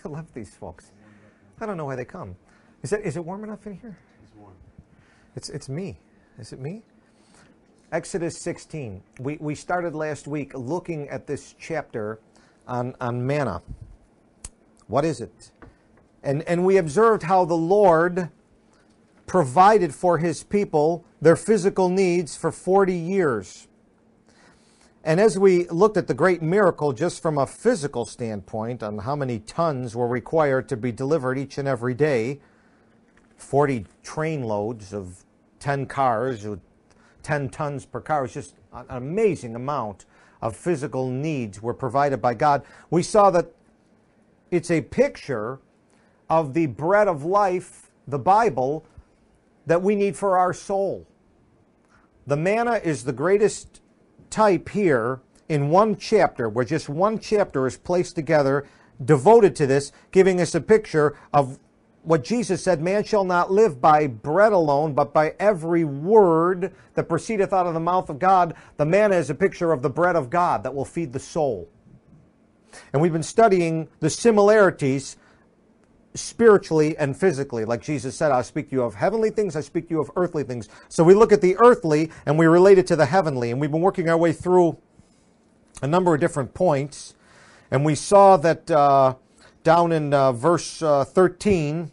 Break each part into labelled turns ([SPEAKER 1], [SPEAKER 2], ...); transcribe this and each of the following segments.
[SPEAKER 1] I love these folks. I don't know why they come. Is it, is it warm enough in here?
[SPEAKER 2] It's warm.
[SPEAKER 1] It's, it's me. Is it me? Exodus 16. We, we started last week looking at this chapter on, on manna. What is it? And, and we observed how the Lord provided for his people their physical needs for 40 years. And as we looked at the great miracle just from a physical standpoint on how many tons were required to be delivered each and every day, 40 train loads of 10 cars with 10 tons per car, is just an amazing amount of physical needs were provided by God. We saw that it's a picture of the bread of life, the Bible, that we need for our soul. The manna is the greatest type here in one chapter, where just one chapter is placed together, devoted to this, giving us a picture of what Jesus said man shall not live by bread alone, but by every word that proceedeth out of the mouth of God. The manna is a picture of the bread of God that will feed the soul. And we've been studying the similarities spiritually and physically. Like Jesus said, I speak to you of heavenly things, I speak to you of earthly things. So we look at the earthly and we relate it to the heavenly. And we've been working our way through a number of different points. And we saw that uh, down in uh, verse uh, 13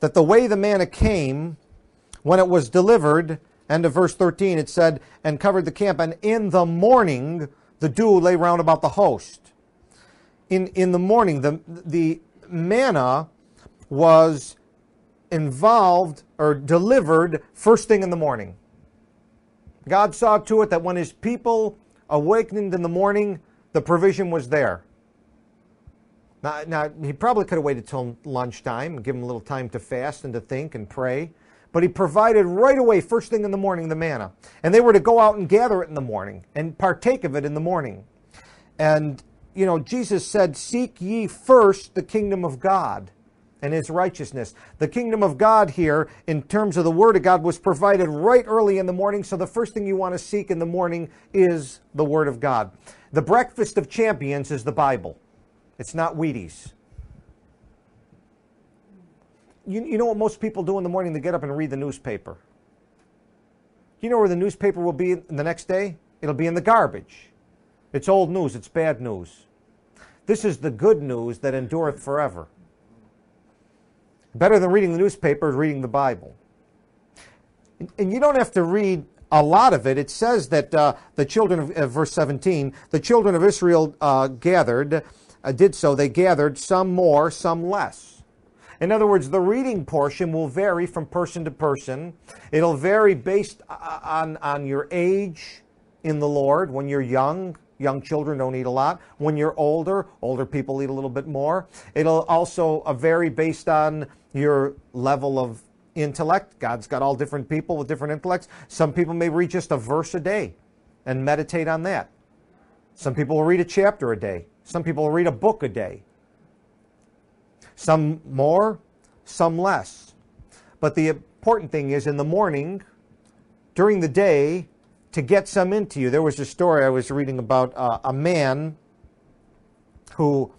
[SPEAKER 1] that the way the manna came when it was delivered, end of verse 13, it said, and covered the camp, and in the morning the dew lay round about the host. In, in the morning, the, the manna was involved or delivered first thing in the morning. God saw to it that when his people awakened in the morning, the provision was there. Now, now, he probably could have waited till lunchtime and given a little time to fast and to think and pray. But he provided right away, first thing in the morning, the manna. And they were to go out and gather it in the morning and partake of it in the morning. And you know, Jesus said, Seek ye first the kingdom of God and his righteousness. The kingdom of God here, in terms of the word of God, was provided right early in the morning. So the first thing you want to seek in the morning is the word of God. The breakfast of champions is the Bible, it's not Wheaties. You, you know what most people do in the morning? They get up and read the newspaper. You know where the newspaper will be the next day? It'll be in the garbage. It's old news, it's bad news. This is the good news that endureth forever. Better than reading the newspaper reading the Bible. And you don't have to read a lot of it. It says that uh, the children of uh, verse 17, the children of Israel uh, gathered, uh, did so. They gathered some more, some less. In other words, the reading portion will vary from person to person. It'll vary based uh, on, on your age in the Lord. When you're young, Young children don't eat a lot. When you're older, older people eat a little bit more. It'll also uh, vary based on your level of intellect. God's got all different people with different intellects. Some people may read just a verse a day and meditate on that. Some people will read a chapter a day. Some people will read a book a day. Some more, some less. But the important thing is in the morning, during the day, to get some into you. There was a story I was reading about uh, a man who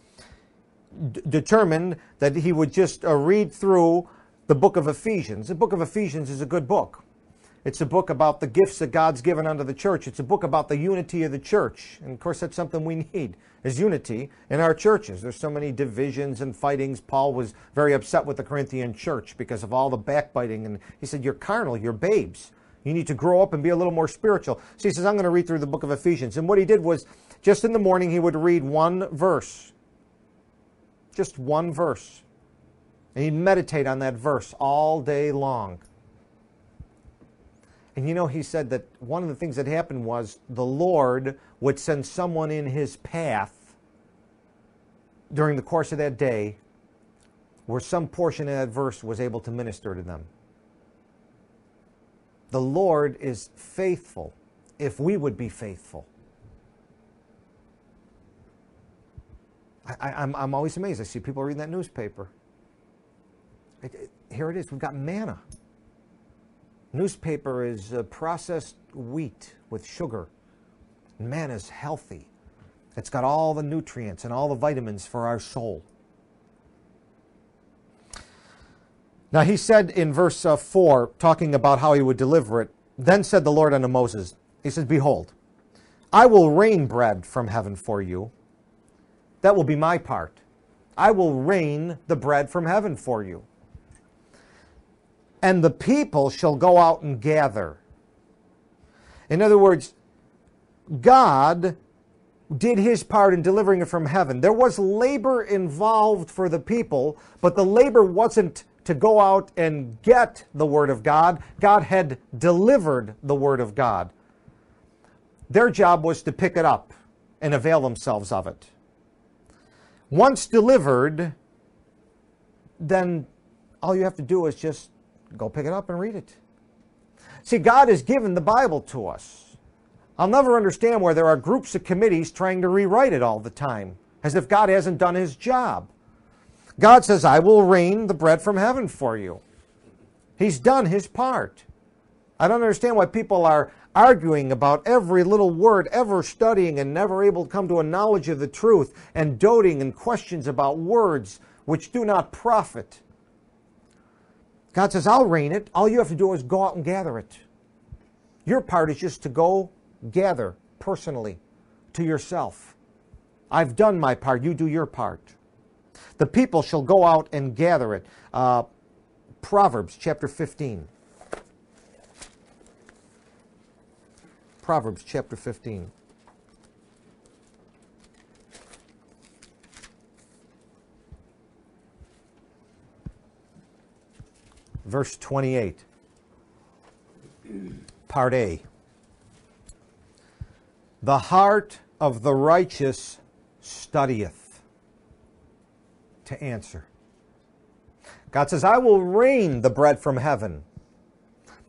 [SPEAKER 1] d- determined that he would just uh, read through the book of Ephesians. The book of Ephesians is a good book. It's a book about the gifts that God's given unto the church. It's a book about the unity of the church. And of course, that's something we need is unity in our churches. There's so many divisions and fightings. Paul was very upset with the Corinthian church because of all the backbiting. And he said, You're carnal, you're babes. You need to grow up and be a little more spiritual. So he says, I'm going to read through the book of Ephesians. And what he did was, just in the morning, he would read one verse. Just one verse. And he'd meditate on that verse all day long. And you know, he said that one of the things that happened was the Lord would send someone in his path during the course of that day where some portion of that verse was able to minister to them. The Lord is faithful if we would be faithful. I, am I'm, I'm always amazed. I see people reading that newspaper. It, it, here it is. We've got manna. Newspaper is uh, processed wheat with sugar. Manna is healthy. It's got all the nutrients and all the vitamins for our soul. Now he said in verse uh, 4, talking about how he would deliver it, then said the Lord unto Moses, He says, Behold, I will rain bread from heaven for you. That will be my part. I will rain the bread from heaven for you. And the people shall go out and gather. In other words, God did his part in delivering it from heaven. There was labor involved for the people, but the labor wasn't to go out and get the Word of God. God had delivered the Word of God. Their job was to pick it up and avail themselves of it. Once delivered, then all you have to do is just go pick it up and read it. See, God has given the Bible to us. I'll never understand where there are groups of committees trying to rewrite it all the time, as if God hasn't done his job. God says, I will rain the bread from heaven for you. He's done his part. I don't understand why people are arguing about every little word, ever studying and never able to come to a knowledge of the truth, and doting and questions about words which do not profit. God says, I'll rain it. All you have to do is go out and gather it. Your part is just to go gather personally to yourself. I've done my part. You do your part. The people shall go out and gather it. Uh, Proverbs chapter 15. Proverbs chapter 15. Verse 28. Part A. The heart of the righteous studieth to answer. God says, I will rain the bread from heaven.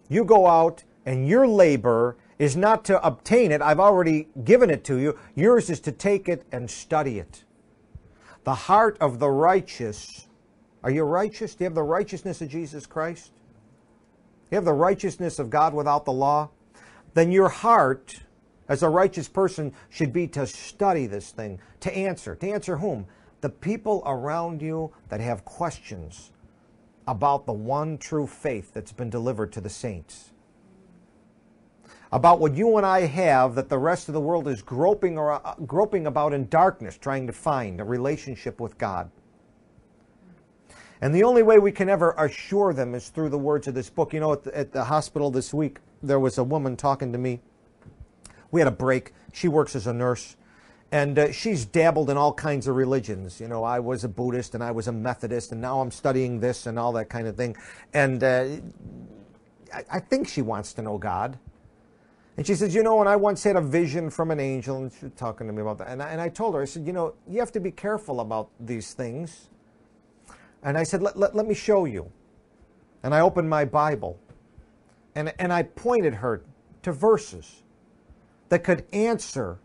[SPEAKER 1] You go out, and your labor is not to obtain it. I've already given it to you. Yours is to take it and study it. The heart of the righteous. Are you righteous? Do you have the righteousness of Jesus Christ? Do you have the righteousness of God without the law? Then your heart, as a righteous person, should be to study this thing, to answer. To answer whom? The people around you that have questions about the one true faith that's been delivered to the saints. About what you and I have that the rest of the world is groping, or, uh, groping about in darkness, trying to find a relationship with God. And the only way we can ever assure them is through the words of this book. You know, at the, at the hospital this week, there was a woman talking to me. We had a break. She works as a nurse and uh, she's dabbled in all kinds of religions. You know, I was a Buddhist and I was a Methodist, and now I'm studying this and all that kind of thing. And uh, I, I, think she wants to know God. And she says, You know, and I once had a vision from an angel, and she was talking to me about that. And I, and I told her, I said, You know, you have to be careful about these things. And I said, Let, let, let me show you. And I opened my Bible, and, and I pointed her to verses that could answer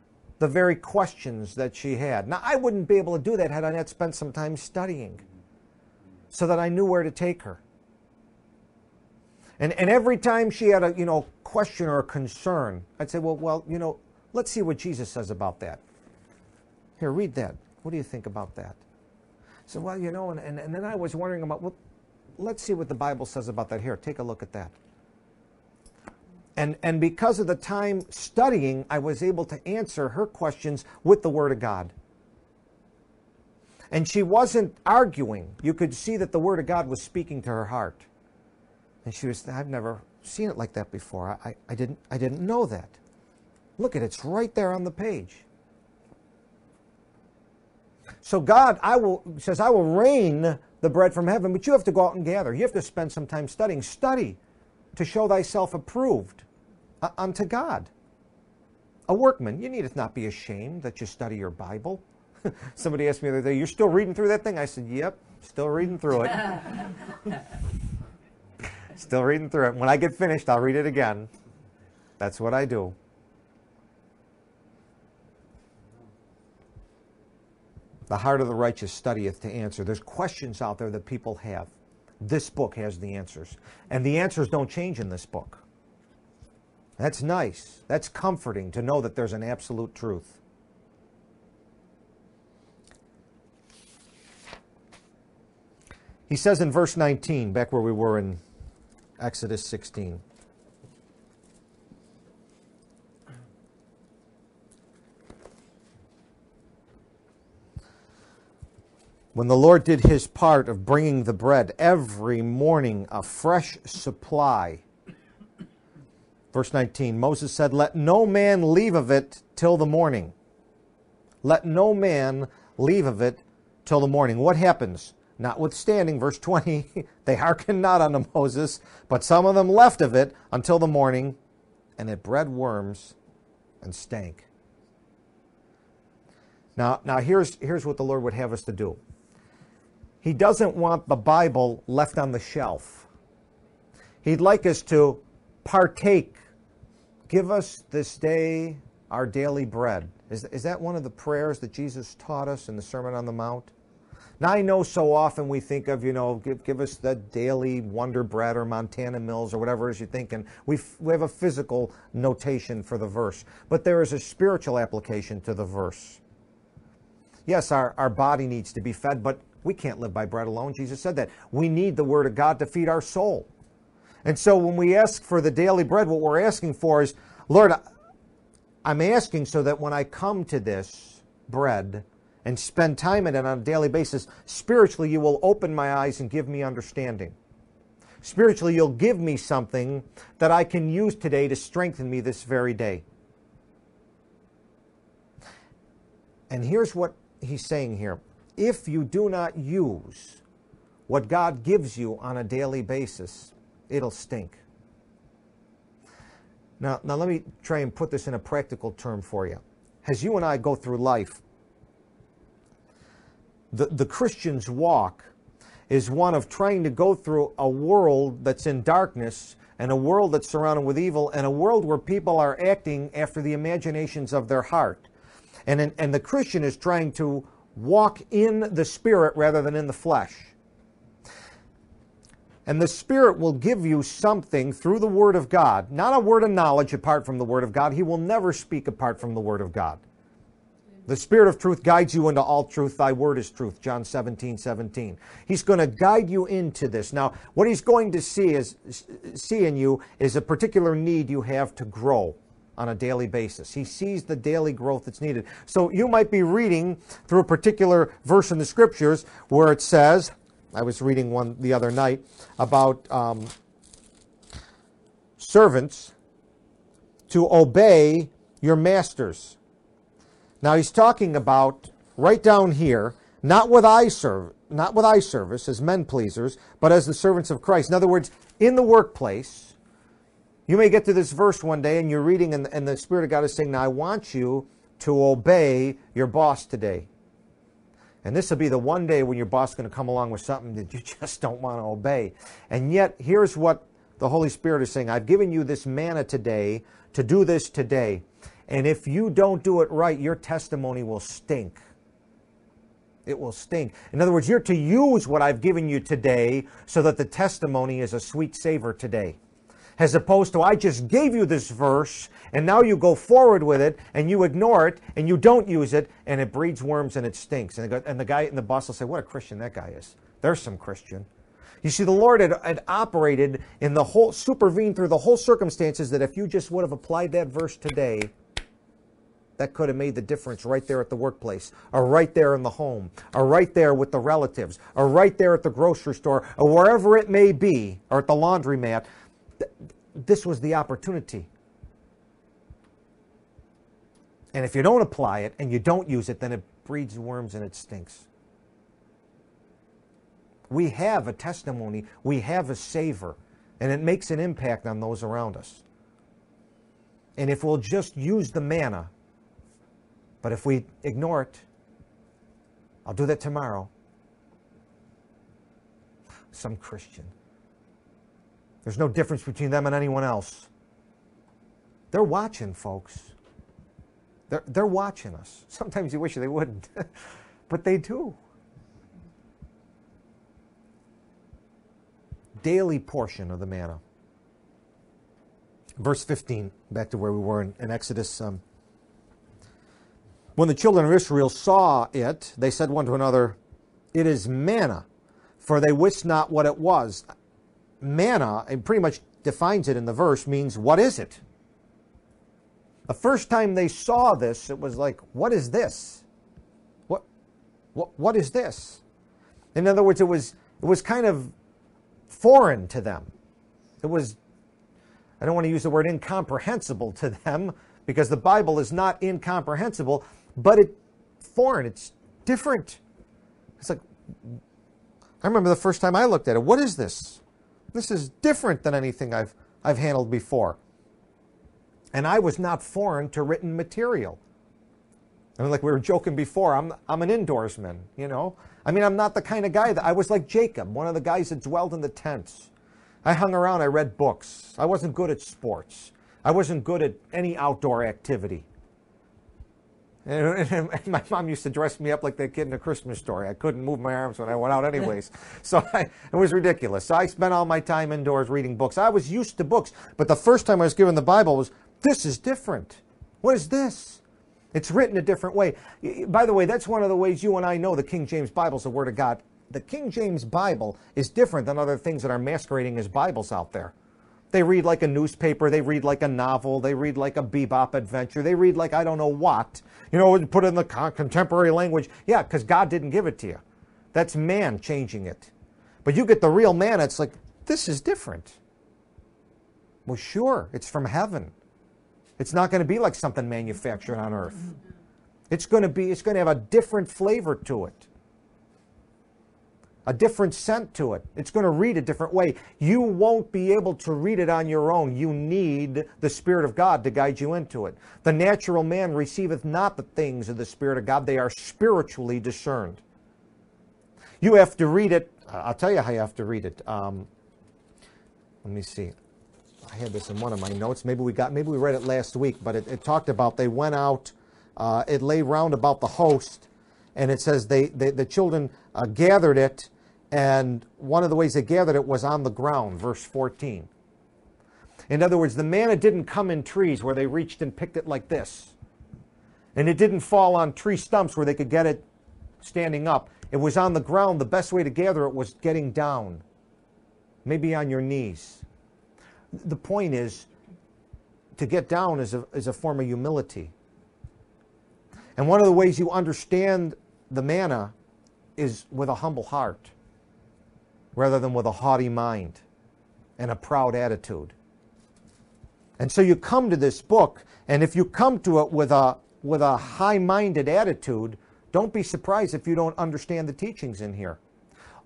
[SPEAKER 1] the very questions that she had. Now, I wouldn't be able to do that had I not spent some time studying so that I knew where to take her. And, and every time she had a you know question or a concern, I'd say, well, well, you know, let's see what Jesus says about that. Here, read that. What do you think about that? So, well, you know, and, and, and then I was wondering about, well, let's see what the Bible says about that. Here, take a look at that. And, and because of the time studying, I was able to answer her questions with the Word of God. And she wasn't arguing. You could see that the Word of God was speaking to her heart. And she was, I've never seen it like that before. I, I, didn't, I didn't know that. Look at it, it's right there on the page. So God I will, says, I will rain the bread from heaven, but you have to go out and gather. You have to spend some time studying. Study to show thyself approved uh, unto God. A workman, you needeth not be ashamed that you study your Bible. Somebody asked me the other day, You're still reading through that thing? I said, Yep, still reading through it. still reading through it. When I get finished, I'll read it again. That's what I do. The heart of the righteous studieth to answer. There's questions out there that people have. This book has the answers. And the answers don't change in this book. That's nice. That's comforting to know that there's an absolute truth. He says in verse 19, back where we were in Exodus 16. When the Lord did his part of bringing the bread every morning, a fresh supply. Verse 19 Moses said, Let no man leave of it till the morning. Let no man leave of it till the morning. What happens? Notwithstanding, verse 20, they hearkened not unto Moses, but some of them left of it until the morning, and it bred worms and stank. Now, now here's, here's what the Lord would have us to do. He doesn't want the Bible left on the shelf. He'd like us to partake. Give us this day our daily bread. Is, is that one of the prayers that Jesus taught us in the Sermon on the Mount? Now, I know so often we think of, you know, give, give us the daily Wonder Bread or Montana Mills or whatever it is you're thinking. We, we have a physical notation for the verse, but there is a spiritual application to the verse. Yes, our, our body needs to be fed, but we can't live by bread alone. Jesus said that. We need the Word of God to feed our soul. And so when we ask for the daily bread, what we're asking for is, Lord, I'm asking so that when I come to this bread and spend time in it on a daily basis, spiritually you will open my eyes and give me understanding. Spiritually, you'll give me something that I can use today to strengthen me this very day. And here's what he's saying here if you do not use what God gives you on a daily basis, it'll stink. Now, now let me try and put this in a practical term for you. As you and I go through life, the, the Christian's walk is one of trying to go through a world that's in darkness and a world that's surrounded with evil and a world where people are acting after the imaginations of their heart. And, and the Christian is trying to walk in the Spirit rather than in the flesh. And the Spirit will give you something through the Word of God, not a word of knowledge apart from the Word of God. He will never speak apart from the Word of God. The Spirit of truth guides you into all truth. Thy word is truth. John 17, 17. He's going to guide you into this. Now, what he's going to see is see in you is a particular need you have to grow on a daily basis. He sees the daily growth that's needed. So you might be reading through a particular verse in the scriptures where it says, I was reading one the other night about um, servants to obey your masters. Now he's talking about right down here, not with eye serve, not with eye service as men pleasers, but as the servants of Christ. In other words, in the workplace, you may get to this verse one day and you're reading, and, and the Spirit of God is saying, Now I want you to obey your boss today. And this will be the one day when your boss is going to come along with something that you just don't want to obey. And yet, here's what the Holy Spirit is saying I've given you this manna today to do this today. And if you don't do it right, your testimony will stink. It will stink. In other words, you're to use what I've given you today so that the testimony is a sweet savor today as opposed to I just gave you this verse and now you go forward with it and you ignore it and you don't use it and it breeds worms and it stinks. And, and the guy in the bus will say, What a Christian that guy is. There's some Christian. You see, the Lord had, had operated in the whole, supervened through the whole circumstances that if you just would have applied that verse today, that could have made the difference right there at the workplace, or right there in the home, or right there with the relatives, or right there at the grocery store, or wherever it may be, or at the laundromat this was the opportunity. And if you don't apply it and you don't use it, then it breeds worms and it stinks. We have a testimony, we have a savor, and it makes an impact on those around us. And if we'll just use the manna, but if we ignore it, I'll do that tomorrow. Some Christian. There's no difference between them and anyone else. They're watching, folks. They're, they're watching us. Sometimes you wish they wouldn't, but they do. Daily portion of the manna. Verse 15, back to where we were in, in Exodus. Um, when the children of Israel saw it, they said one to another, It is manna for they wist not what it was. Manna, it pretty much defines it in the verse, means what is it? The first time they saw this, it was like, what is this? What, what, what is this? In other words, it was, it was kind of foreign to them. It was, I don't want to use the word incomprehensible to them because the Bible is not incomprehensible, but it's foreign. It's different. It's like, I remember the first time I looked at it. What is this? This is different than anything I've, I've handled before. And I was not foreign to written material. I mean, like we were joking before, I'm, I'm an indoorsman, you know? I mean, I'm not the kind of guy that I was like Jacob, one of the guys that dwelled in the tents. I hung around, I read books. I wasn't good at sports. I wasn't good at any outdoor activity. And, my mom used to dress me up like that kid in the Christmas story. I couldn't move my arms when I went out, anyways. so I, it was ridiculous. So I spent all my time indoors reading books. I was used to books, but the first time I was given the Bible was, this is different. What is this? It's written a different way. By the way, that's one of the ways you and I know the King James Bible is the Word of God. The King James Bible is different than other things that are masquerading as Bibles out there. They read like a newspaper, they read like a novel, they read like a bebop adventure, they read like I don't know what. You know, put it in the contemporary language. Yeah, because God didn't give it to you. That's man changing it. But you get the real man, it's like, this is different. Well, sure, it's from heaven. It's not going to be like something manufactured on earth. It's going to be it's going to have a different flavor to it. A different scent to it. It's going to read a different way. You won't be able to read it on your own. You need the Spirit of God to guide you into it. The natural man receiveth not the things of the Spirit of God, they are spiritually discerned. You have to read it. I'll tell you how you have to read it. Um, let me see. I had this in one of my notes. Maybe we got, maybe we read it last week, but it, it talked about they went out. Uh, it lay round about the host, and it says they, they the children uh, gathered it, and one of the ways they gathered it was on the ground. Verse 14. In other words, the manna didn't come in trees where they reached and picked it like this, and it didn't fall on tree stumps where they could get it standing up. It was on the ground. The best way to gather it was getting down, maybe on your knees the point is to get down is a, is a form of humility. And one of the ways you understand the manna is with a humble heart rather than with a haughty mind and a proud attitude. And so you come to this book, and if you come to it with a, with a high minded attitude, don't be surprised if you don't understand the teachings in here.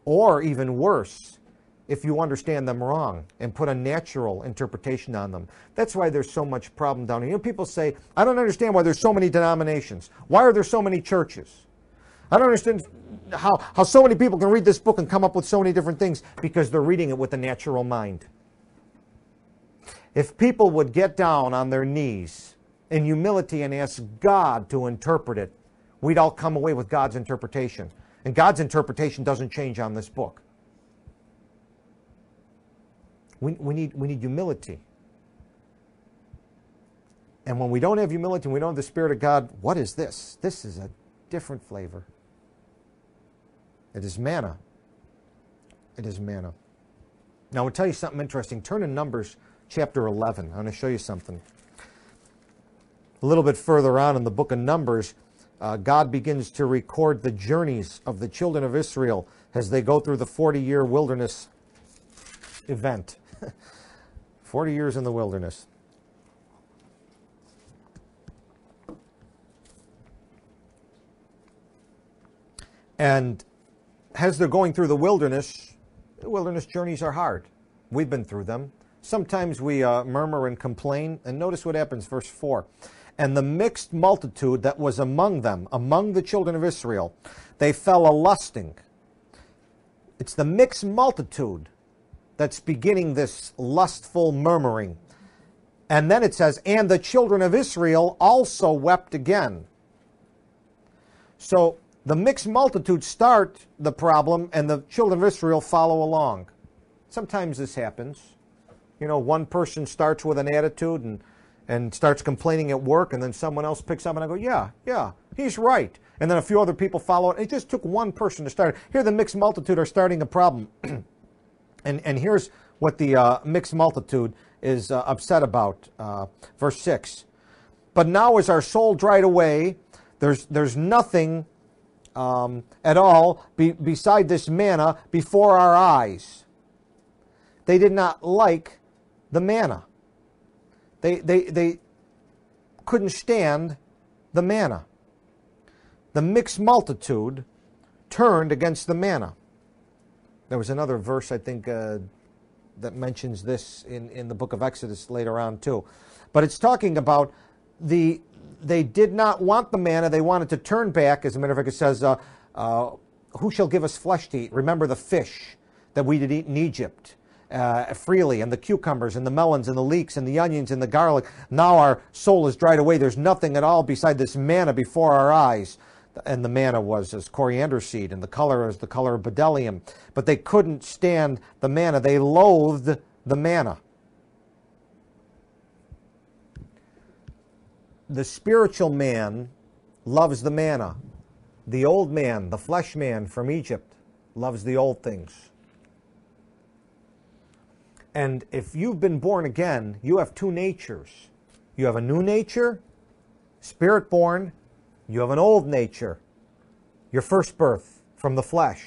[SPEAKER 1] Or even worse, if you understand them wrong and put a natural interpretation on them. That's why there's so much problem down here. You know, people say, I don't understand why there's so many denominations. Why are there so many churches? I don't understand how, how so many people can read this book and come up with so many different things because they're reading it with a natural mind. If people would get down on their knees in humility and ask God to interpret it, we'd all come away with God's interpretation. And God's interpretation doesn't change on this book. We, we, need, we need humility. And when we don't have humility and we don't have the Spirit of God, what is this? This is a different flavor. It is manna. It is manna. Now, I'll tell you something interesting. Turn to Numbers chapter 11. I'm going to show you something. A little bit further on in the book of Numbers, uh, God begins to record the journeys of the children of Israel as they go through the 40 year wilderness event. 40 years in the wilderness. And as they're going through the wilderness, the wilderness journeys are hard. We've been through them. Sometimes we uh, murmur and complain. And notice what happens, verse 4. And the mixed multitude that was among them, among the children of Israel, they fell a lusting. It's the mixed multitude that's beginning this lustful murmuring. And then it says, and the children of Israel also wept again. So the mixed multitude start the problem, and the children of Israel follow along. Sometimes this happens. You know, one person starts with an attitude, and, and starts complaining at work, and then someone else picks up and I go, yeah, yeah, he's right. And then a few other people follow it. Just took one person to start. Here, the mixed multitude are starting a problem. and, and here's what the uh, mixed multitude is uh, upset about. Uh, verse 6. But now is our soul dried away. There's, there's nothing um, at all be, beside this manna before our eyes. They did not like the manna. They, they, they couldn't stand the manna. The mixed multitude turned against the manna. There was another verse, I think, uh, that mentions this in, in the book of Exodus later on, too. But it's talking about the they did not want the manna. They wanted to turn back. As a matter of fact, it says, uh, uh, Who shall give us flesh to eat? Remember the fish that we did eat in Egypt. Uh, freely, and the cucumbers, and the melons, and the leeks, and the onions, and the garlic. Now our soul is dried away. There's nothing at all beside this manna before our eyes. And the manna was as coriander seed, and the color is the color of bdellium. But they couldn't stand the manna. They loathed the manna. The spiritual man loves the manna. The old man, the flesh man from Egypt, loves the old things. And if you've been born again, you have two natures. You have a new nature, spirit born, you have an old nature, your first birth from the flesh.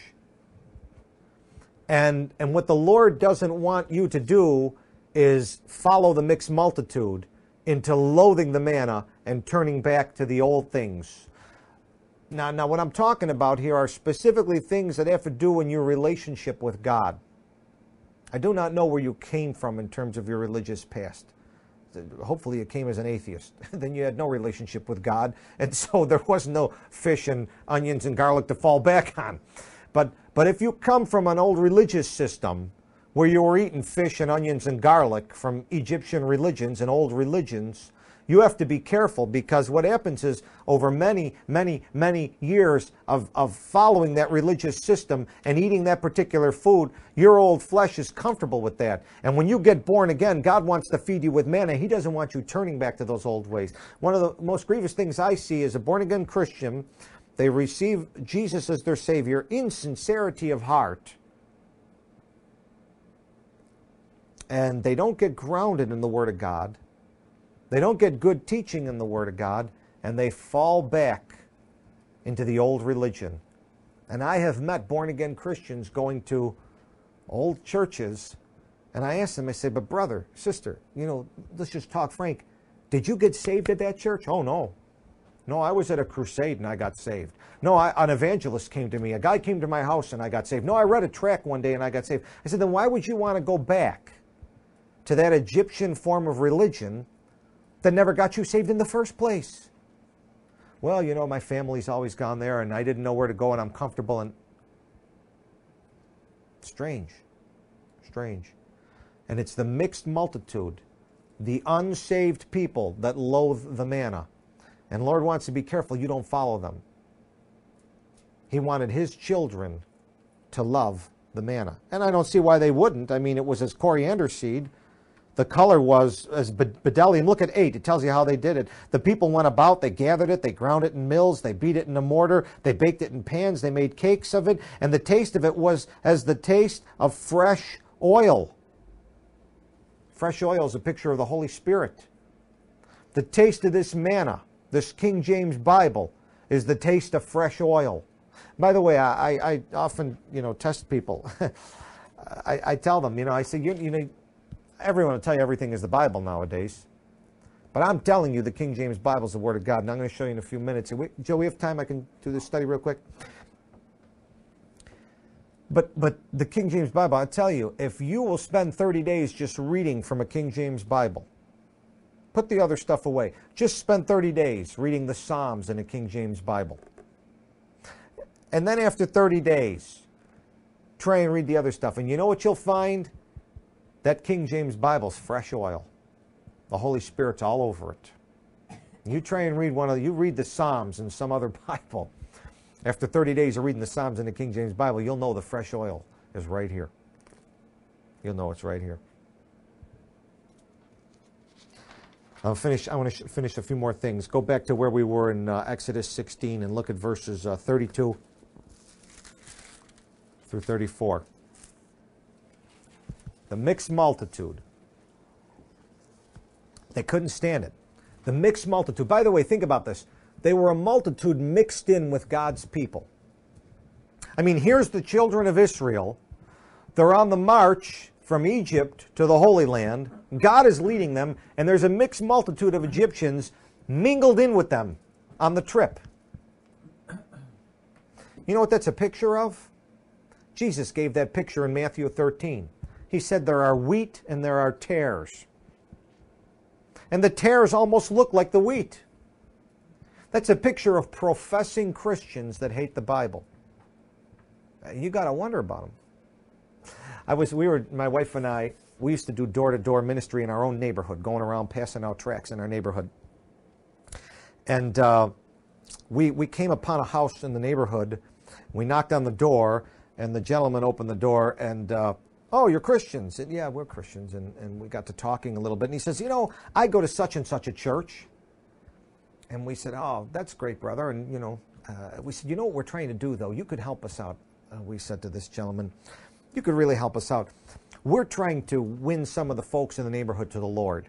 [SPEAKER 1] And, and what the Lord doesn't want you to do is follow the mixed multitude into loathing the manna and turning back to the old things. Now, now, what I'm talking about here are specifically things that have to do in your relationship with God. I do not know where you came from in terms of your religious past. Hopefully, you came as an atheist. then you had no relationship with God, and so there was no fish and onions and garlic to fall back on. But, but if you come from an old religious system where you were eating fish and onions and garlic from Egyptian religions and old religions, you have to be careful because what happens is over many, many, many years of, of following that religious system and eating that particular food, your old flesh is comfortable with that. And when you get born again, God wants to feed you with manna. He doesn't want you turning back to those old ways. One of the most grievous things I see is a born again Christian, they receive Jesus as their Savior in sincerity of heart and they don't get grounded in the Word of God, they don't get good teaching in the Word of God, and they fall back into the old religion. And I have met born again Christians going to old churches, and I ask them, I say, but brother, sister, you know, let's just talk frank. Did you get saved at that church? Oh, no. No, I was at a crusade and I got saved. No, I, an evangelist came to me. A guy came to my house and I got saved. No, I read a track one day and I got saved. I said, then why would you want to go back? To that Egyptian form of religion that never got you saved in the first place. Well, you know, my family's always gone there and I didn't know where to go and I'm comfortable and strange. Strange. And it's the mixed multitude, the unsaved people that loathe the manna. And Lord wants to be careful you don't follow them. He wanted his children to love the manna. And I don't see why they wouldn't. I mean, it was as coriander seed the color was as bdellium. Look at 8. It tells you how they did it. The people went about, they gathered it, they ground it in mills, they beat it in a mortar, they baked it in pans, they made cakes of it, and the taste of it was as the taste of fresh oil. Fresh oil is a picture of the Holy Spirit. The taste of this manna, this King James Bible, is the taste of fresh oil. By the way, I, I often, you know, test people. I, I, tell them, you know, I say, you, you know, everyone will tell you everything is the Bible nowadays. But I'm telling you, the King James Bible is the Word of God, and I'm going to show you in a few minutes. We, Joe, we have time? I can do this study real quick. But, but the King James Bible, I tell you, if you will spend 30 days just reading from a King James Bible, put the other stuff away. Just spend 30 days reading the Psalms in a King James Bible. And then after 30 days, try and read the other stuff. And you know what you'll find? That King James Bible's fresh oil. The Holy Spirit's all over it. You try and read one of you read the Psalms in some other Bible. After 30 days of reading the Psalms in the King James Bible, you'll know the fresh oil is right here. You'll know it's right here. I'll finish. I want to sh- finish a few more things. Go back to where we were in uh, Exodus 16 and look at verses uh, 32 through 34. The mixed multitude. They couldn't stand it. The mixed multitude. By the way, think about this. They were a multitude mixed in with God's people. I mean, here's the children of Israel. They're on the march from Egypt to the Holy Land. God is leading them, and there's a mixed multitude of Egyptians mingled in with them on the trip. You know what that's a picture of? Jesus gave that picture in Matthew 13. He said there are wheat and there are tares. And the tares almost look like the wheat. That's a picture of professing Christians that hate the Bible. You got to wonder about them. I was, we were, my wife and I, we used to do door to door ministry in our own neighborhood, going around passing out tracts in our neighborhood. And uh, we, we came upon a house in the neighborhood. We knocked on the door, and the gentleman opened the door, and uh, oh, you're Christians. And, yeah, we're Christians. And, and we got to talking a little bit. And he says, you know, I go to such and such a church. And we said, oh, that's great, brother. And, you know, uh, we said, you know what we're trying to do, though? You could help us out. Uh, we said to this gentleman, you could really help us out. We're trying to win some of the folks in the neighborhood to the Lord.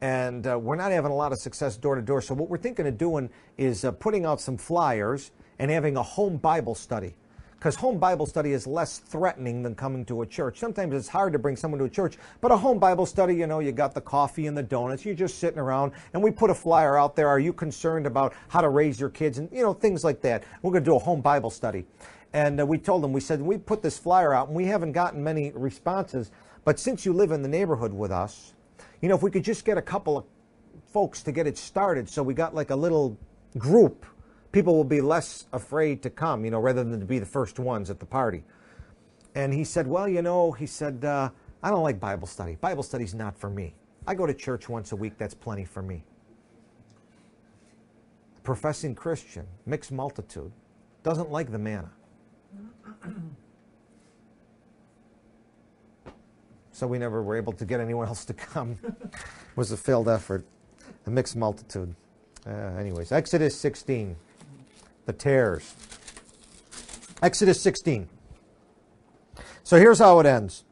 [SPEAKER 1] And uh, we're not having a lot of success door to door. So, what we're thinking of doing is uh, putting out some flyers and having a home Bible study because home Bible study is less threatening than coming to a church. Sometimes it's hard to bring someone to a church, but a home Bible study, you know, you got the coffee and the donuts, you're just sitting around, and we put a flyer out there. Are you concerned about how to raise your kids? And, you know, things like that. We're going to do a home Bible study. And uh, we told them, we said, we put this flyer out, and we haven't gotten many responses, but since you live in the neighborhood with us, you know, if we could just get a couple of folks to get it started so we got like a little group people will be less afraid to come, you know, rather than to be the first ones at the party. And he said, Well, you know, he said, uh, I don't like Bible study. Bible study's not for me. I go to church once a week, that's plenty for me. Professing Christian, mixed multitude, doesn't like the manna. So we never were able to get anyone else to come. it was a failed effort, a mixed multitude. Uh, anyways, Exodus 16 the tares. Exodus 16. So here's how it ends.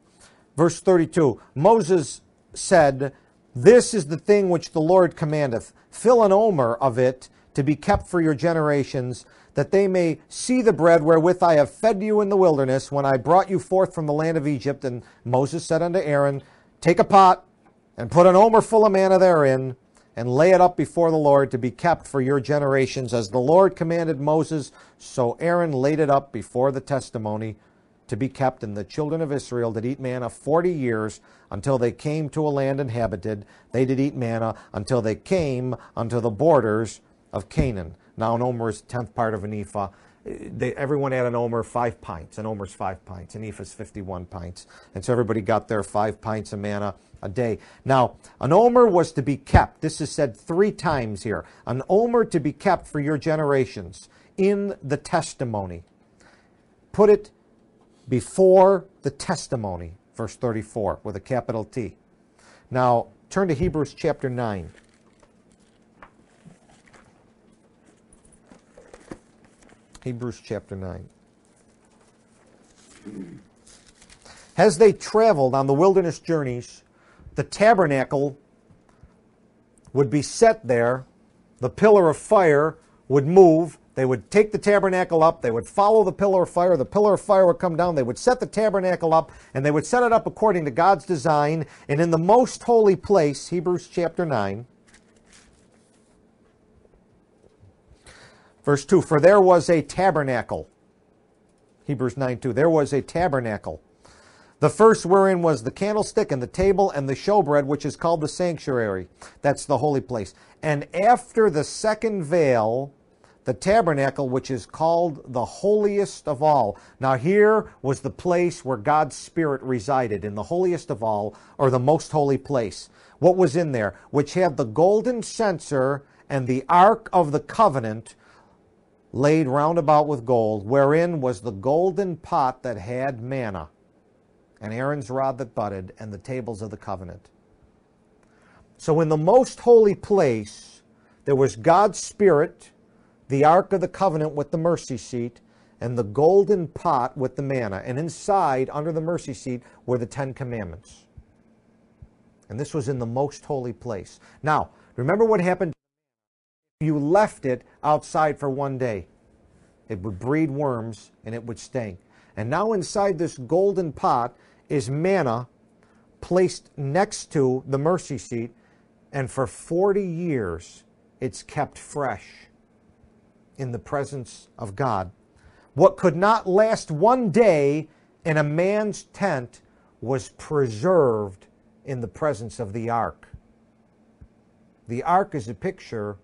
[SPEAKER 1] Verse 32 Moses said, This is the thing which the Lord commandeth. Fill an omer of it to be kept for your generations, that they may see the bread wherewith I have fed you in the wilderness when I brought you forth from the land of Egypt. And Moses said unto Aaron, Take a pot and put an omer full of manna therein and lay it up before the Lord to be kept for your generations. As the Lord commanded Moses, so Aaron laid it up before the testimony to be kept. And the children of Israel did eat manna forty years until they came to a land inhabited. They did eat manna until they came unto the borders of Canaan. Now, an omer is tenth part of an ephah. Eh, they, everyone had an omer, five pints. An omer's five pints. An ephah is 51 pints. And so everybody got their five pints of manna a day. Now, an omer was to be kept. This is said three times here. An omer to be kept for your generations in the testimony. Put it before the testimony, verse 34, with a capital T. Now, turn to Hebrews chapter 9. Hebrews chapter 9. As they traveled on the wilderness journeys, the tabernacle would be set there, the pillar of fire would move, they would take the tabernacle up, they would follow the pillar of fire, the pillar of fire would come down, they would set the tabernacle up, and they would set it up according to God's design, and in the most holy place, Hebrews chapter 9, verse 2, for there was a tabernacle. Hebrews 9 2. There was a tabernacle the first wherein was the candlestick and the table and the showbread, which is called the sanctuary. That's the holy place. And after the second veil, the tabernacle, which is called the holiest of all. Now, here was the place where God's Spirit resided, in the holiest of all, or the most holy place. What was in there? Which had the golden censer and the ark of the covenant laid round about with gold, wherein was the golden pot that had manna and Aaron's rod that budded, and the tables of the covenant. So in the most holy place, there was God's Spirit, the Ark of the Covenant with the mercy seat, and the golden pot with the manna. And inside, under the mercy seat, were the Ten Commandments. And this was in the most holy place. Now, remember what happened? You left it outside for one day. It would breed worms and it would stink. And now inside this golden pot is manna placed next to the mercy seat, and for 40 years it's kept fresh in the presence of God. What could not last one day in a man's tent was preserved in the presence of the ark. The ark is a picture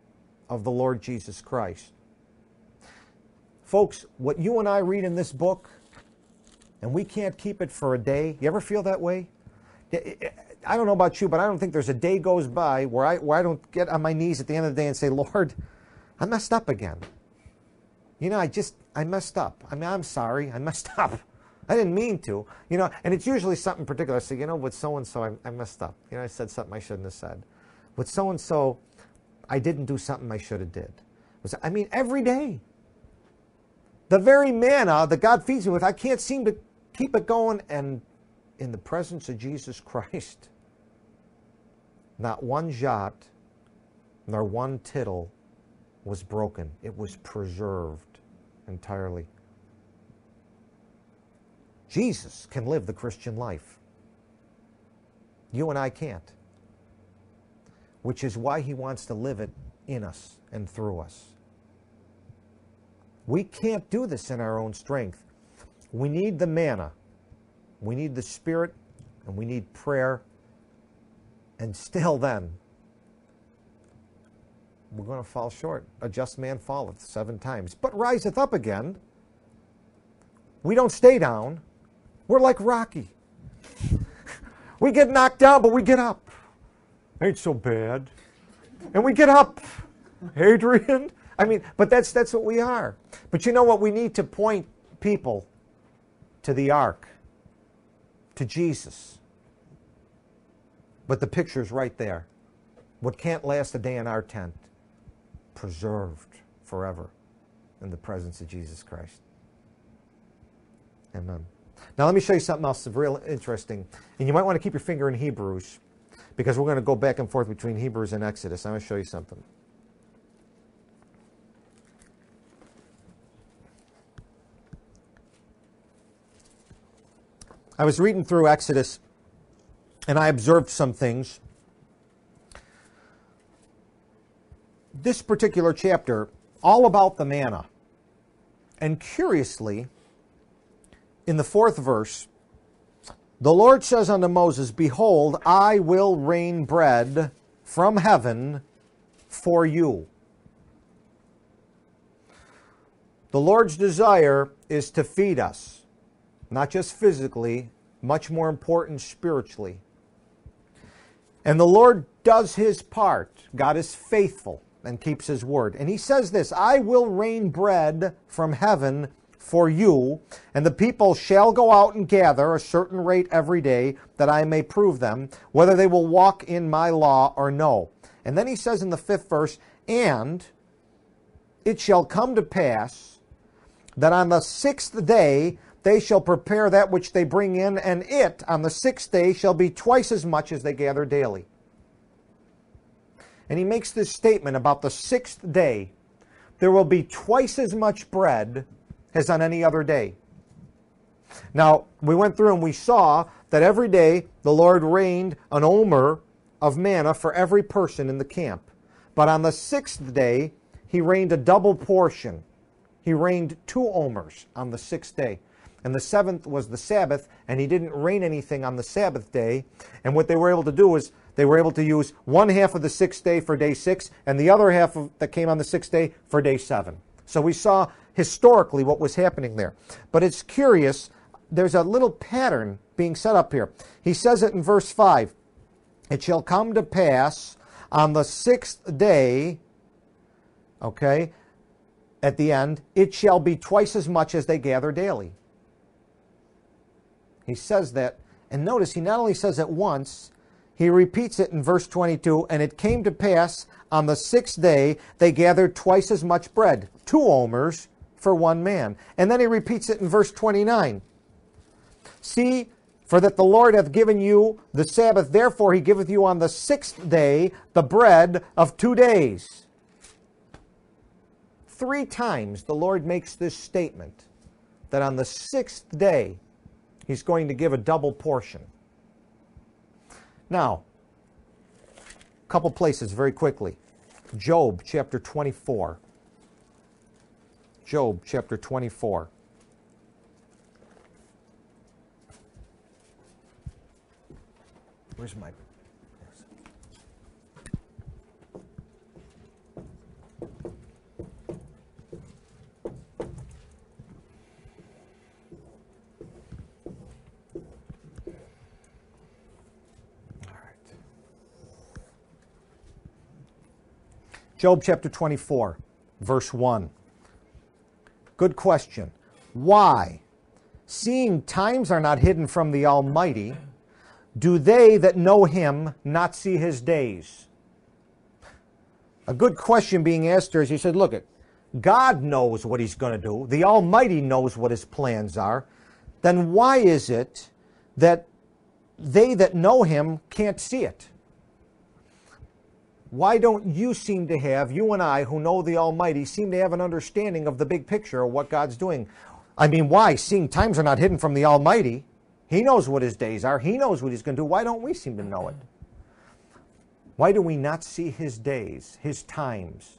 [SPEAKER 1] of the Lord Jesus Christ. Folks, what you and I read in this book, and we can't keep it for a day, you ever feel that way? I don't know about you, but I don't think there's a day goes by where I, where I don't get on my knees at the end of the day and say, Lord, I messed up again. You know, I just, I messed up. I mean, I'm sorry, I messed up. I didn't mean to, you know, and it's usually something particular. I say, you know, with so and so, I messed up. You know, I said something I shouldn't have said. With so and so, I didn't do something I should have did. I mean, every day. The very manna that God feeds me with, I can't seem to keep it going. And in the presence of Jesus Christ, not one jot nor one tittle was broken. It was preserved entirely. Jesus can live the Christian life. You and I can't. Which is why he wants to live it in us and through us. We can't do this in our own strength. We need the manna. We need the Spirit and we need prayer. And still, then, we're going to fall short. A just man falleth seven times, but riseth up again. We don't stay down. We're like Rocky. we get knocked down, but we get up. Ain't so bad. And we get up. Adrian. I mean, but that's that's what we are. But you know what? We need to point people to the ark, to Jesus. But the picture's right there. What can't last a day in our tent, preserved forever in the presence of Jesus Christ. Amen. Now, let me show you something else that's real interesting. And you might want to keep your finger in Hebrews because we're going to go back and forth between Hebrews and Exodus. I'm going to show you something. I was reading through Exodus and I observed some things. This particular chapter, all about the manna. And curiously, in the fourth verse, the Lord says unto Moses, Behold, I will rain bread from heaven for you. The Lord's desire is to feed us, not just physically, much more important spiritually. And the Lord does his part. God is faithful and keeps his word. And he says this I will rain bread from heaven for you, and the people shall go out and gather a certain rate every day, that I may prove them, whether they will walk in my law or no. And then he says in the fifth verse, And it shall come to pass that on the sixth day they shall prepare that which they bring in, and it on the sixth day shall be twice as much as they gather daily. And he makes this statement about the sixth day. There will be twice as much bread as on any other day. Now, we went through and we saw that every day the Lord rained an omer of manna for every person in the camp. But on the sixth day, he rained a double portion. He rained two omers on the sixth day. And the seventh was the Sabbath, and he didn't rain anything on the Sabbath day. And what they were able to do was they were able to use one half of the sixth day for day six, and the other half of, that came on the sixth day for day seven. So we saw historically what was happening there. But it's curious, there's a little pattern being set up here. He says it in verse 5 It shall come to pass on the sixth day, okay, at the end, it shall be twice as much as they gather daily. He says that, and notice he not only says it once, he repeats it in verse 22 and it came to pass on the sixth day they gathered twice as much bread, two omers for one man. And then he repeats it in verse 29. See, for that the Lord hath given you the Sabbath, therefore he giveth you on the sixth day the bread of two days. Three times the Lord makes this statement that on the sixth day he's going to give a double portion. Now, a couple places very quickly. Job chapter 24. Job chapter 24. Where's my. Job chapter 24, verse 1. Good question. Why, seeing times are not hidden from the Almighty, do they that know him not see his days? A good question being asked here is he said, Look, God knows what he's going to do, the Almighty knows what his plans are. Then why is it that they that know him can't see it? Why don't you seem to have, you and I who know the Almighty, seem to have an understanding of the big picture of what God's doing? I mean, why? Seeing times are not hidden from the Almighty. He knows what his days are. He knows what he's going to do. Why don't we seem to know it? Why do we not see his days, his times?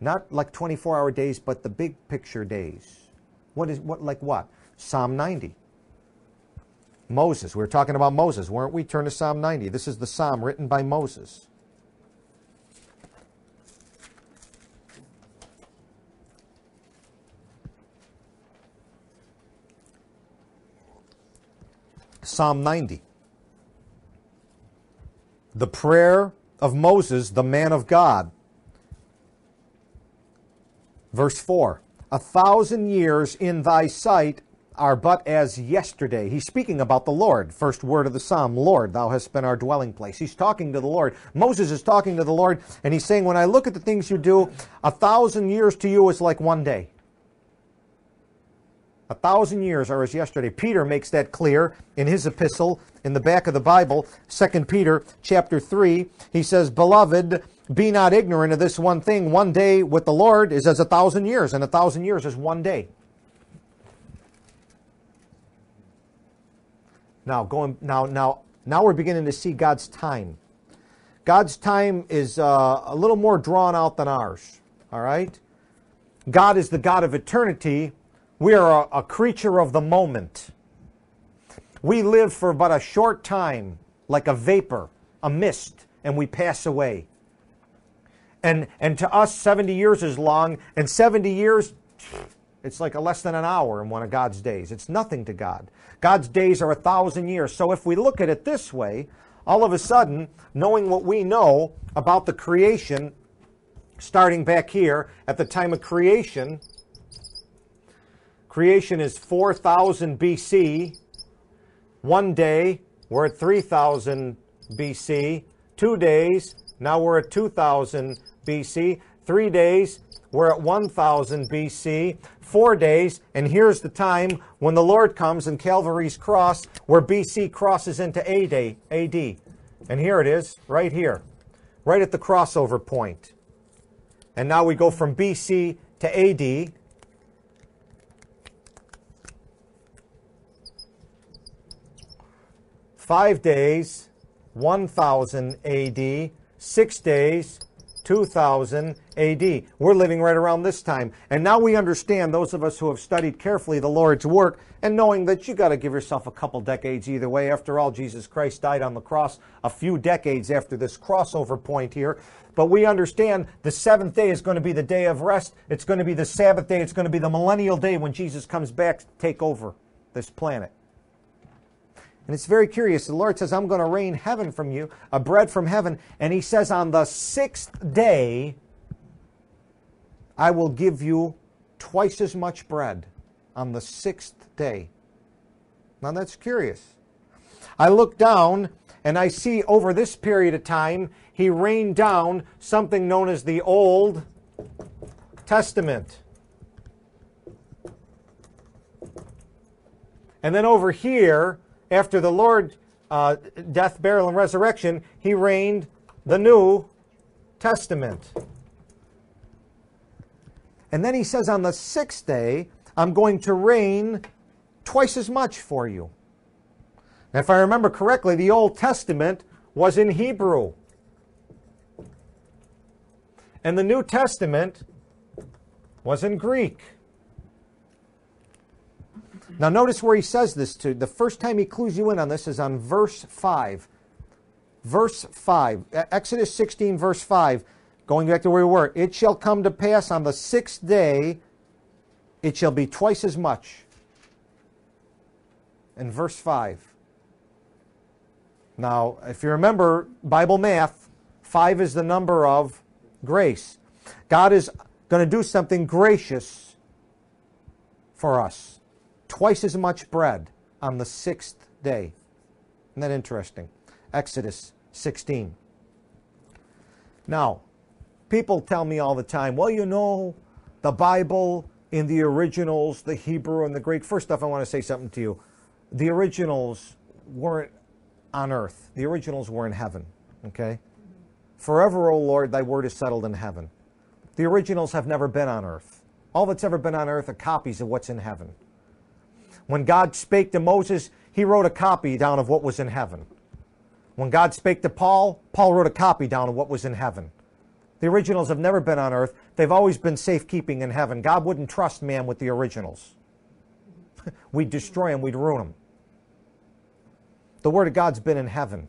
[SPEAKER 1] Not like 24 hour days, but the big picture days. What is what like what? Psalm 90. Moses. We were talking about Moses, weren't we? Turn to Psalm 90. This is the psalm written by Moses. Psalm 90. The prayer of Moses, the man of God. Verse 4 A thousand years in thy sight are but as yesterday. He's speaking about the Lord. First word of the psalm Lord, thou hast been our dwelling place. He's talking to the Lord. Moses is talking to the Lord, and he's saying, When I look at the things you do, a thousand years to you is like one day. A thousand years are as yesterday. Peter makes that clear in his epistle in the back of the Bible, 2 Peter chapter 3. He says, Beloved, be not ignorant of this one thing. One day with the Lord is as a thousand years, and a thousand years is one day. Now, going now, now, now we're beginning to see God's time. God's time is uh, a little more drawn out than ours. All right. God is the God of eternity, we are a, a creature of the moment. We live for but a short time, like a vapor, a mist, and we pass away. And, and to us, 70 years is long, and 70 years, it's like a less than an hour in one of God's days. It's nothing to God. God's days are a thousand years. So if we look at it this way, all of a sudden, knowing what we know about the creation, starting back here at the time of creation, Creation is 4000 BC. One day, we're at 3000 BC. Two days, now we're at 2000 BC. Three days, we're at 1000 BC. Four days, and here's the time when the Lord comes in Calvary's cross, where BC crosses into AD. AD. And here it is, right here, right at the crossover point. And now we go from BC to AD. Five days, 1000 AD, six days, 2000 AD. We're living right around this time. And now we understand, those of us who have studied carefully the Lord's work, and knowing that you got to give yourself a couple decades either way. After all, Jesus Christ died on the cross a few decades after this crossover point here. But we understand the seventh day is going to be the day of rest. It's going to be the Sabbath day. It's going to be the millennial day when Jesus comes back to take over this planet. And it's very curious. The Lord says, I'm going to rain heaven from you, a bread from heaven. And he says, On the sixth day, I will give you twice as much bread on the sixth day. Now that's curious. I look down And I see over this period of time, he rained down something known as the Old Testament. And then over here, after the Lord uh, death, burial, and resurrection, he rained the New Testament. And then he says, on the sixth day, I'm going to rain twice as much for you. And if I remember correctly, the Old Testament was in Hebrew. And the New Testament was in Greek. Now, notice where he says this to. The first time he clues you in on this is on verse 5. Verse 5. Exodus 16, verse 5. Going back to where we were. It shall come to pass on the sixth day, it shall be twice as much. In verse 5. Now, if you remember Bible math, 5 is the number of grace. God is going to do something gracious for us twice as much bread on the sixth day. Isn't that interesting? Exodus 16. Now, people tell me all the time, well, you know, the Bible in the originals, the Hebrew and the Greek. First off, I want to say something to you. The originals weren't on earth, the originals were in heaven. Okay? Forever, O Lord, thy word is settled in heaven. The originals have never been on earth. All that's ever been on earth are copies of what's in heaven. When God spake to Moses, he wrote a copy down of what was in heaven. When God spake to Paul, Paul wrote a copy down of what was in heaven. The originals have never been on earth. They've always been safekeeping in heaven. God wouldn't trust man with the originals. we'd destroy them, we'd ruin them. The Word of God's been in heaven.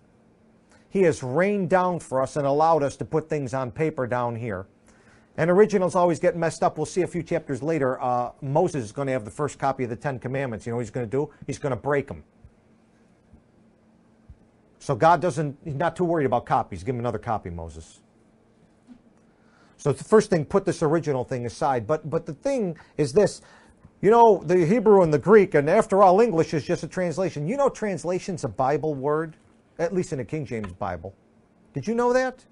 [SPEAKER 1] He has rained down for us and allowed us to put things on paper down here. And originals always get messed up. We'll see a few chapters later. Uh, Moses is going to have the first copy of the Ten Commandments. You know what he's going to do? He's going to break them. So God doesn't, he's not too worried about copies. Give him another copy, Moses. So the first thing, put this original thing aside. But, but the thing is this you know, the Hebrew and the Greek, and after all, English is just a translation. You know, translation's a Bible word, at least in the King James Bible. Did you know that?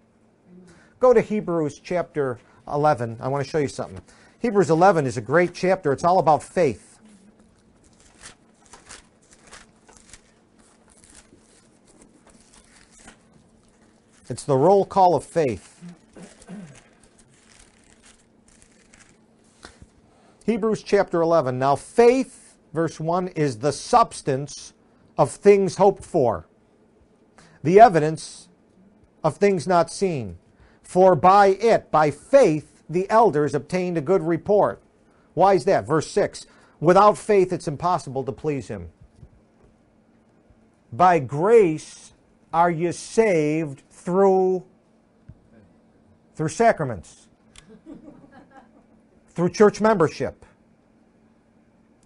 [SPEAKER 1] Go to Hebrews chapter 11, I want to show you something. Hebrews 11 is a great chapter. It's all about faith. It's the roll call of faith. Hebrews chapter 11. Now, faith, verse 1, is the substance of things hoped for, the evidence of things not seen. For by it, by faith, the elders obtained a good report. Why is that? Verse 6 Without faith, it's impossible to please him. By grace are you saved through through sacraments, through church membership,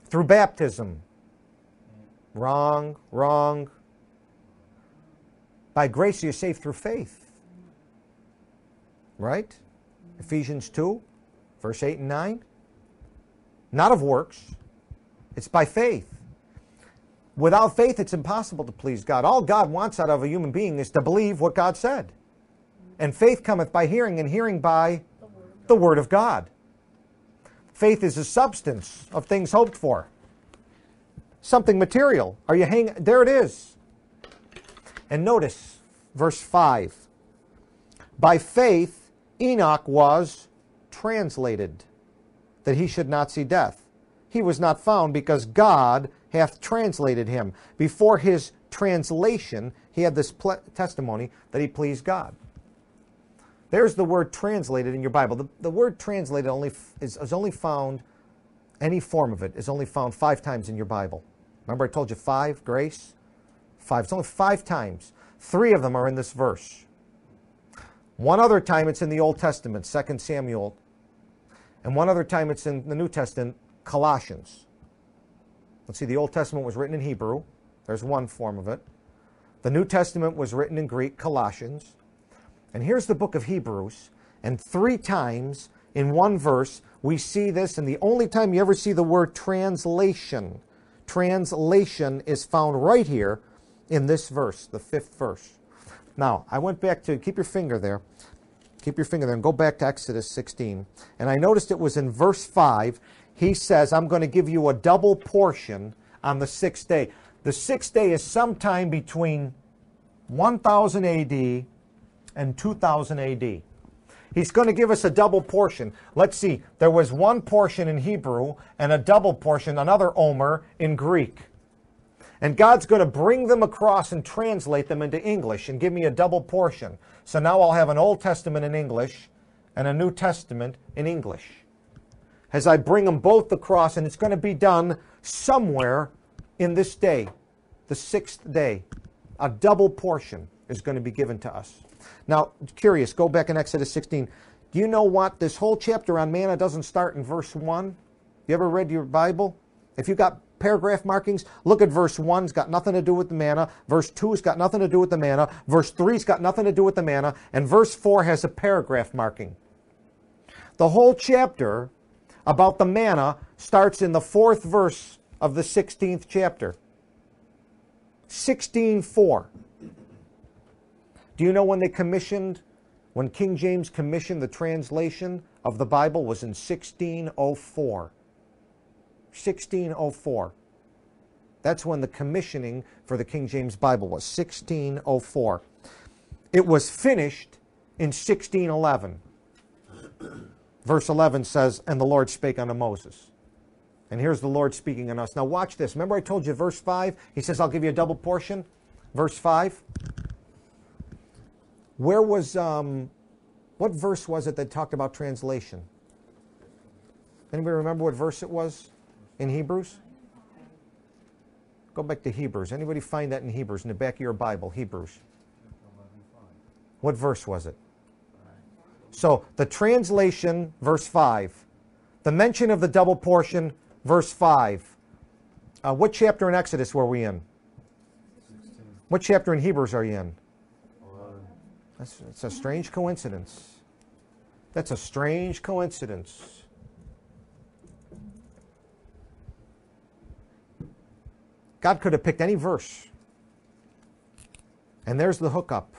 [SPEAKER 1] through baptism. Wrong, wrong. By grace you're saved through faith. Right? Ephesians 2, verse 8 and 9. Not of works, it's by faith. Without faith, it's impossible to please God. All God wants out of a human being is to believe what God said. And faith cometh by hearing, and hearing by the Word of God. Faith is a substance of things hoped for. Something material. Are you hanging? There it is. And notice verse 5. By faith, Enoch was translated, that he should not see death. He was not found because God hath translated him. Before his translation, he had this testimony that he pleased God. There's the word translated in your Bible. The, the word translated only is, is only found, any form of it is only found five times in your Bible. Remember I told you five, grace? Five. It's only five times. Three of them are in this verse. One other time it's in the Old Testament, 2 Samuel. And one other time it's in the New Testament, Colossians. Let's see, the Old Testament was written in Hebrew. There's one form of it. The New Testament was written in Greek, Colossians. And here's the book of Hebrews. And three times in one verse, we see this. And the only time you ever see the word translation, translation is found right here in this verse, the fifth verse. Now, I went back to, keep your finger there, keep your finger there, and go back to Exodus 16. And I noticed it was in verse 5. He says, I'm going to give you a double portion on the sixth day. The sixth day is sometime between 1000 AD and 2000 AD. He's going to give us a double portion. Let's see. There was one portion in Hebrew and a double portion, another Omer, in Greek. And God's going to bring them across and translate them into English and give me a double portion. So now I'll have an Old Testament in English and a New Testament in English. As I bring them both across, and it's going to be done somewhere in this day, the sixth day. A double portion is going to be given to us. Now, curious, go back in Exodus 16. Do you know what? This whole chapter on manna doesn't start in verse 1. You ever read your Bible? If you got paragraph markings, look at verse 1. It's got nothing to do with the manna. Verse 2 has got nothing to do with the manna. Verse 3 has got nothing to do with the manna. And verse 4 has a paragraph marking. The whole chapter about the manna starts in the fourth verse of the 16th chapter. 16.4. Do you know when they commissioned, when King James commissioned the translation of the Bible was in 1604. 1604. That's when the commissioning for the King James Bible was 1604. It was finished in 1611. Verse 11 says, And the Lord spake unto Moses. And here's the Lord speaking on us. Now watch this. Remember I told you verse 5? He says, I'll give you a double portion. Verse 5. Where was, um, what verse was it that talked about translation? Anybody remember what verse it was in Hebrews? Go back to Hebrews. Anybody find that in Hebrews, in the back of your Bible, Hebrews? What verse was it? So the translation, verse 5. The mention of the double portion, Verse 5. Uh, what chapter in Exodus were we in? 16. What chapter in Hebrews are you in? 11. That's, that's a strange coincidence. That's a strange coincidence. God could have picked any verse. And there's the hookup.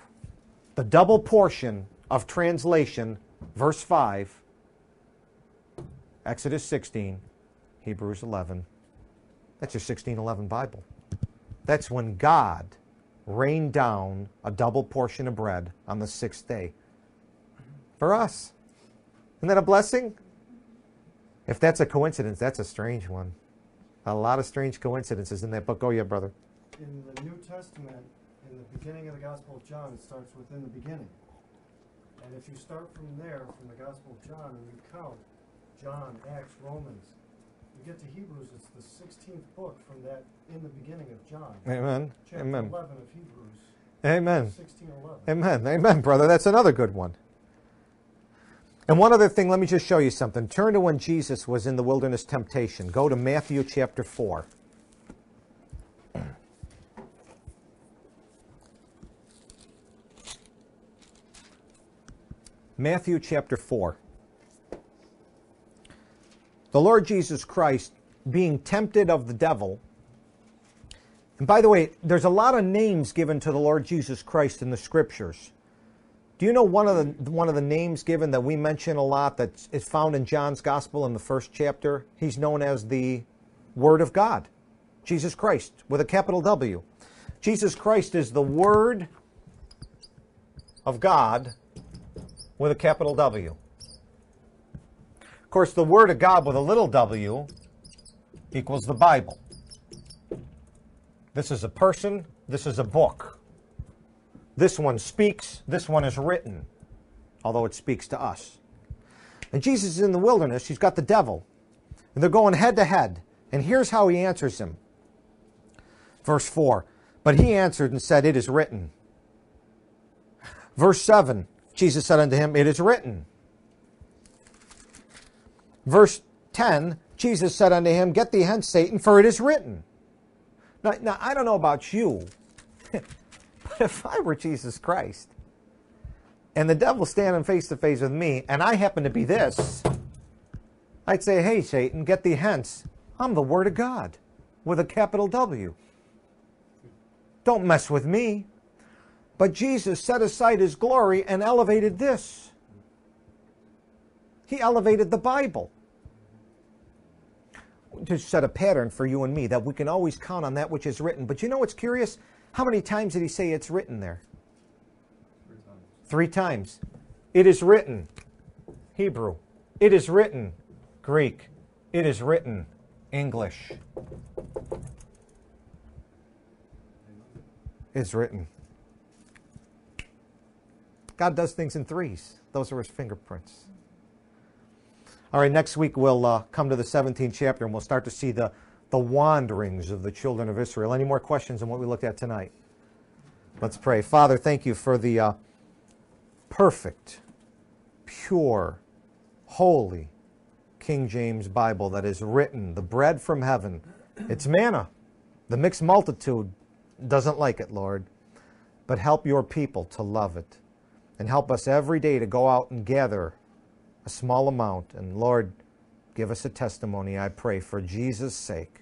[SPEAKER 1] The double portion of translation, verse 5, Exodus 16, Hebrews 11. That's your 1611 Bible. That's when God rained down a double portion of bread on the sixth day for us. Isn't that a blessing? If that's a coincidence, that's a strange one. A lot of strange coincidences in that book. Oh, yeah, brother.
[SPEAKER 2] In the New Testament, in the beginning of the Gospel of John, it starts within the beginning. And if you start from there, from the Gospel of John, and you count John, Acts, Romans, you get to Hebrews, it's the 16th book from that in the beginning of John.
[SPEAKER 1] Amen.
[SPEAKER 2] Chapter
[SPEAKER 1] Amen.
[SPEAKER 2] 11 of Hebrews.
[SPEAKER 1] Amen.
[SPEAKER 2] 1611.
[SPEAKER 1] Amen. Amen, brother. That's another good one. And one other thing, let me just show you something. Turn to when Jesus was in the wilderness temptation. Go to Matthew chapter 4. Matthew chapter 4 the Lord Jesus Christ being tempted of the devil. And by the way, there's a lot of names given to the Lord Jesus Christ in the scriptures. Do you know one of the one of the names given that we mention a lot that is found in John's gospel in the first chapter? He's known as the Word of God. Jesus Christ with a capital W. Jesus Christ is the Word of God with a capital W Of course, the Word of God with a little w equals the Bible. This is a person, this is a book. This one speaks, this one is written, although it speaks to us. And Jesus is in the wilderness, he's got the devil. And they're going head to head. And here's how he answers him. Verse 4 But he answered and said, It is written. Verse 7 Jesus said unto him, It is written. Verse 10 Jesus said unto him, Get thee hence, Satan, for it is written. Now, now I don't know about you, if I were Jesus Christ and the devil standing face to face with me and I happen to be this, I'd say, Hey, Satan, get thee hence. I'm the Word of God with a capital W. Don't mess with me. But Jesus set aside his glory and elevated this. He elevated the Bible to set a pattern for you and me that we can always count on that which is written. But you know what's curious? How many times did he say it's written there?
[SPEAKER 3] Three times.
[SPEAKER 1] Three times. It is written. Hebrew. It is written. Greek. It is written. English. It's written. God does things in threes. Those are his fingerprints. All right, next week we'll uh, come to the 17th chapter and we'll start to see the, the wanderings of the children of Israel. Any more questions on what we looked at tonight? Let's pray. Father, thank you for the uh, perfect, pure, holy King James Bible that is written, the bread from heaven. It's manna. The mixed multitude doesn't like it, Lord. But help your people to love it. And help us every day to go out and gather a small amount. And Lord, give us a testimony, I pray, for Jesus' sake.